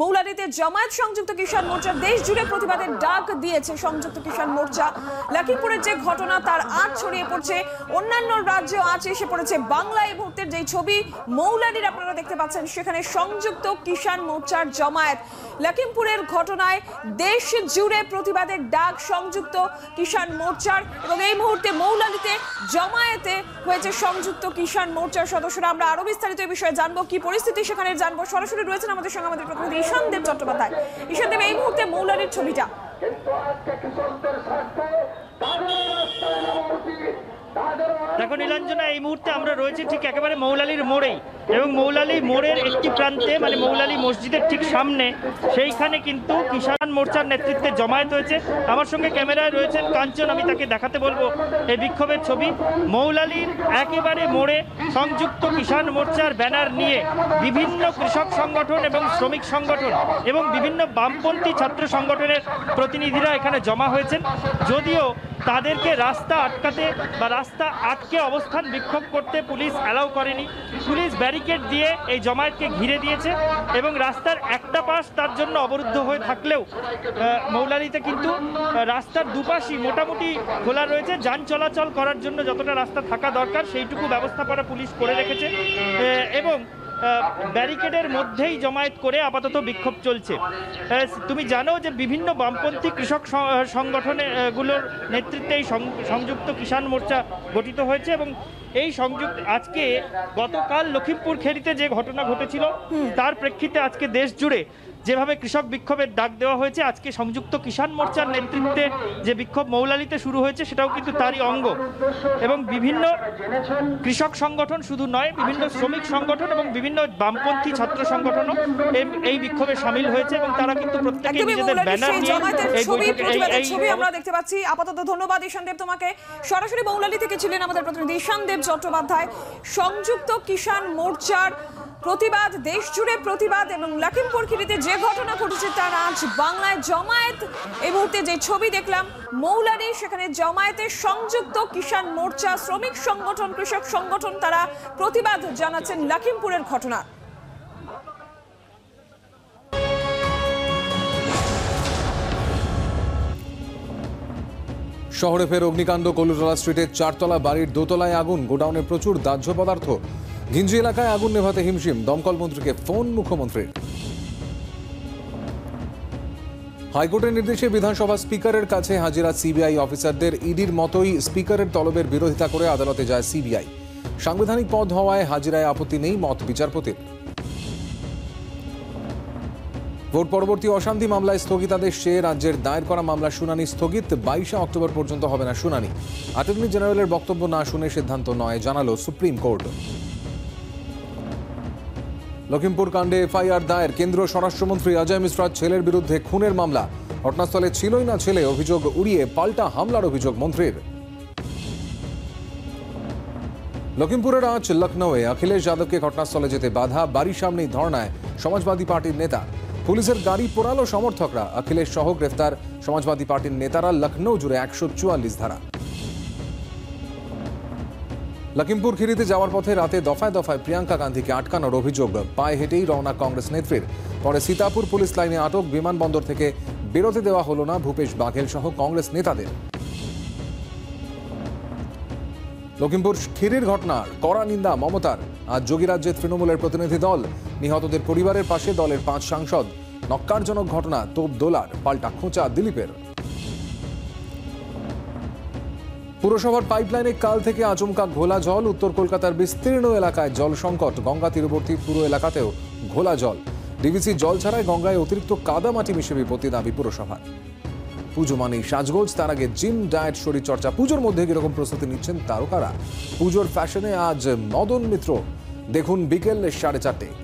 মৌলারিতে জামায়াত সংযুক্ত কিষাণ মোর্চা দেশ জুড়ে প্রতিবাদের ডাক দিয়েছে সংযুক্ত কিষাণ মোর্চা। লখিমপুরের যে ঘটনা, তার আঁচ ছড়িয়ে পড়ছে। অন্যান্য রাজ্যেও আঁচ এসে পড়েছে। বাংলা এই মুহূর্তের যে ছবি মৌলারির আপনারা দেখতে পাচ্ছেন, সেখানে সংযুক্ত কিষাণ মোর্চার জামায়াত। লখিমপুরের ঘটনায় দেশ জুড়ে প্রতিবাদের ডাক সংযুক্ত কিষাণ মোর্চার এবং এই মুহূর্তে মৌলালিতে জমায়েতে হয়েছে সংযুক্ত কিষাণ মোর্চার সদস্যরা। আমরা আরও বিস্তারিত এই বিষয়ে জানব, কি পরিস্থিতি সেখানে জানব। সরাসরি রয়েছেন আমাদের সঙ্গে আমাদের প্রতিনিধি ঈশান দেব চট্টোপাধ্যায়। ঈশানদেব এই মুহূর্তে মৌলারের ছবিটা। দেখো নীলাঞ্জনা, এই মুহূর্তে আমরা রয়েছি ঠিক একেবারে মৌলালির মোড়েই এবং মৌলালি মোড়ের একটি প্রান্তে মানে মৌলালি মসজিদের ঠিক সামনে। সেইখানে কিন্তু কিষাণ মোর্চার নেতৃত্বে জমায়েত হয়েছে। আমার সঙ্গে ক্যামেরায় রয়েছেন কাঞ্চন, আমি তাকে দেখাতে বলব এই বিক্ষোভের ছবি। মৌলালির একেবারে মোড়ে সংযুক্ত কিষাণ মোর্চার ব্যানার নিয়ে বিভিন্ন কৃষক সংগঠন এবং শ্রমিক সংগঠন এবং বিভিন্ন বামপন্থী ছাত্র সংগঠনের প্রতিনিধিরা এখানে জমা হয়েছেন। যদিও তাদেরকে রাস্তা আটকাতে বা রাস্তা আটকে অবস্থান বিক্ষোভ করতে পুলিশ অ্যালাউ করেনি। পুলিশ ব্যারিকেড দিয়ে এই জমায়েতকে ঘিরে দিয়েছে এবং রাস্তার একটা পাশ তার জন্য অবরুদ্ধ হয়ে থাকলেও মৌলালিতে কিন্তু রাস্তার দুপাশই মোটামুটি খোলা রয়েছে। যান চলাচল করার জন্য যতটা রাস্তা থাকা দরকার, সেইটুকু ব্যবস্থাপনা পুলিশ করে রেখেছে। এবং ব্যারিকেডের মধ্যেই জমায়েত করে আপাতত বিক্ষোভ চলছে। তুমি জানো যে বিভিন্ন বামপন্থী কৃষক সংগঠনগুলোর সংগঠনে গুলোর নেতৃত্বে এই সংযুক্ত কিষাণ মোর্চা গঠিত হয়েছে এবং এই সংযুক্ত আজকে গতকাল লখিমপুর খেরিতে যে ঘটনা ঘটেছিল তার প্রেক্ষিতে আজকে দেশ জুড়ে যেভাবে কৃষক বিক্ষোভের ডাক দেওয়া হয়েছে আজকে সংযুক্ত কিষাণ মোর্চার নেতৃত্বে যে বিক্ষোভ মৌলালিতে শুরু হয়েছে সেটাও কিন্তু তারই অঙ্গ। এবং বিভিন্ন কৃষক সংগঠন শুধু নয় বিভিন্ন শ্রমিক সংগঠন এবং বিভিন্ন বামপন্থী ছাত্র সংগঠনও এই- বিক্ষোভে সামিল হয়েছে এবং তারা কিন্তু প্রত্যেকে নিজেদের ব্যানার নিয়ে এই বৈঠকে- ছবি আমরা দেখতে পাচ্ছি। আপাতত ধন্যবাদ ঈশান দেব তোমাকে। সরাসরি মৌলালি থেকে ছিলেন আমাদের প্রতিনিধি ঈশান দেব চট্টোপাধ্যায়। সংযুক্ত কিষাণ মোর্চার প্রতিবাদ দেশ জুড়ে প্রতিবাদ এবং লখিমপুর খিরিতে যে ঘটনা ঘটেছে তার আজ বাংলায় জমায়েত। এই মুহূর্তে যে ছবি দেখলাম, মৌলারি, সেখানে জমায়েতের সংযুক্ত কিষাণ মোর্চা, শ্রমিক সংগঠন, কৃষক সংগঠন, তারা প্রতিবাদ জানাচ্ছেন লখিমপুরের ঘটনা। শহরে ফের অগ্নিকাণ্ড কলুতলা স্ট্রিটের চারতলা বাড়ির দোতলায় আগুন, গোডাউনে প্রচুর দাহ্য পদার্থ। ঘিঞ্জি এলাকায় আগুন নেভাতে হিমশিম। দমকল মন্ত্রীকে ফোন মুখ্যমন্ত্রীর। হাইকোর্টের নির্দেশে বিধানসভা স্পিকারের কাছে হাজিরা সিবিআই অফিসারদের ইডির মতোই স্পিকারের তলবের বিরোধিতা করে আদালতে যায় সিবিআই। সাংবিধানিক পদ হওয়ায় হাজিরায় আপত্তি নেই মত বিচারপতির। ভোট পরবর্তী অশান্তি মামলায় স্থগিতাদেশ চেয়ে রাজ্যের দায়ের করা মামলা শুনানি স্থগিত। বাইশে অক্টোবর পর্যন্ত হবে না শুনানি। অ্যাটর্নি জেনারেলের বক্তব্য না শুনে সিদ্ধান্ত নয়, জানালো সুপ্রিম কোর্ট। লখিমপুর কাণ্ডে এফআইআর দায়ের। কেন্দ্রীয় স্বরাষ্ট্রমন্ত্রী অজয় মিশ্রার ছেলের বিরুদ্ধে খুনের মামলা। ঘটনাস্থলে ছিলই না ছেলে, অভিযোগ উড়িয়ে পাল্টা হামলার অভিযোগ মন্ত্রীর। লখিমপুরের আজ লখনৌয়ে অখিলেশ যাদবকে ঘটনাস্থলে যেতে বাধা, বাড়ির সামনেই ধর্নায় সমাজবাদী পার্টির নেতা। পুলিশের গাড়ি পোড়ালো সমর্থকরা। অখিলেশ সহ গ্রেফতার সমাজবাদী পার্টির নেতারা লখনৌ জুড়ে একশো চুয়াল্লিশ ধারা। লখিমপুর খিরিতে যাওয়ার পথে রাতে দফায় দফায় প্রিয়াঙ্কা গান্ধীকে আটকানোর অভিযোগ। পায়ে হেঁটেই রওনা কংগ্রেস নেত্রীর। পরে সীতাপুর পুলিশ লাইনে আটক বিমানবন্দর থেকে বেরোতে দেওয়া হলো না ভূপেশ বাঘেল সহ কংগ্রেস নেতাদের। লখিমপুর খিরির ঘটনার কড়া নিন্দা মমতার। আজ যোগীরাজ্যের তৃণমূলের প্রতিনিধি দল, নিহতদের পরিবারের পাশে দলের পাঁচ সাংসদ। নক্কারজনক ঘটনা তোপ দোলার পাল্টা খোঁচা দিলীপের। পুরসভার পাইপলাইনে কাল থেকে আচমকা ঘোলা জল উত্তর কলকাতার বিস্তীর্ণ এলাকায় জল সংকট। গঙ্গা তীরবর্তী পুরো এলাকাতেও ঘোলা জল। ডিভিসি জল ছাড়াই গঙ্গায় অতিরিক্ত কাদামাটি মিশে বিপত্তি দাবি পুরসভার। পুজো মানেই সাজগোজ, তার আগে জিম, ডায়েট, শরীরচর্চা, পুজোর মধ্যে কীরকম প্রস্তুতি নিচ্ছেন তারকারা? পুজোর ফ্যাশনে আজ মদন মিত্র। দেখুন বিকেল সাড়ে চারটে।